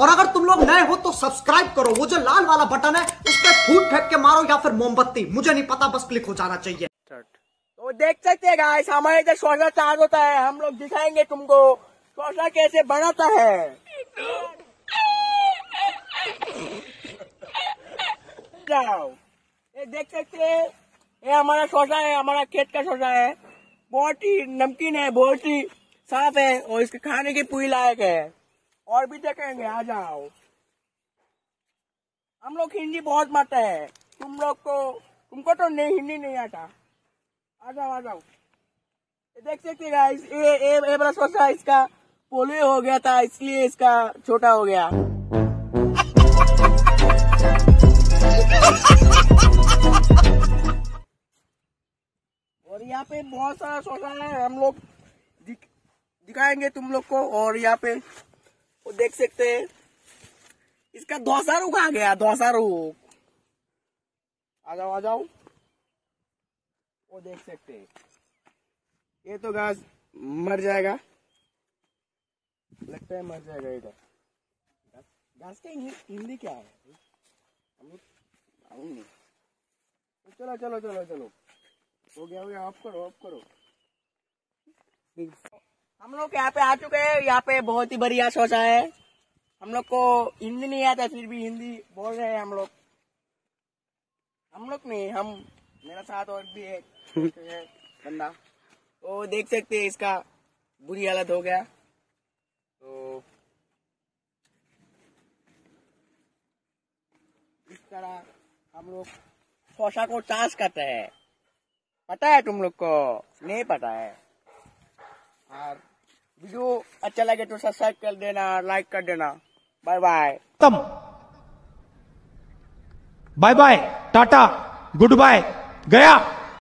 और अगर तुम लोग नए हो तो सब्सक्राइब करो। वो जो लाल वाला बटन है उस पर फूट फेंक के मारो या फिर मोमबत्ती। मुझे नहीं पता, बस क्लिक हो जाना चाहिए। तो देख सकते हैं हमारे इधर शौचा चार्ज होता है। हम लोग दिखाएँगे तुमको शौचा कैसे बनाता है। ये देख सकते हैं, ये हमारा शौचा है, हमारा खेत का शौचा है। बहुत ही नमकीन है, बहुत ही साफ़ है और इसके खाने की पूरी लायक है। और भी देखेंगे आ जाओ। हम लोग हिंदी बहुत मारते हैं। तुम लोग को तुमको तो नहीं हिंदी नहीं आता। आ जाओ आ जाओ। देख सकते गाइस ये ये ये बड़ा सोचा इसका। पोलियो हो गया था इसलिए इसका छोटा हो गया। और यहाँ पे बहुत सारा सोचा है हम लोग दिख, दिखाएँगे तुम लोग को। और यहाँ पे वो देख सकते हैं। इसका धोसा रुक आ गया धोसा रुक आ जाओ आ जाओ। वो देख सकते हैं। ये तो घास मर जाएगा। लगता है मर जाएगा इधर। घास का हिंदी क्या है? नहीं चलो चलो चलो चलो। हो गया हो गया। ऑफ़ करो ऑफ़ करो। हम लोग यहाँ पे आ चुके हैं यहाँ पे बहुत ही बढ़िया सोचा है। हम लोग को हिंदी नहीं आता फिर भी हिंदी बोल रहे हैं हम लोग। हम लोग नहीं हम मेरा साथ और भी है बंदा। तो देख सकते हैं इसका बुरी हालत हो गया। तो इस तरह हम लोग शौचा को चार्ज करते हैं। पता है तुम लोग को? नहीं पता है। वीडियो अच्छा लगे तो सब्सक्राइब कर देना लाइक कर देना। बाय बाय तम। Bye bye Tata, good bye, गया।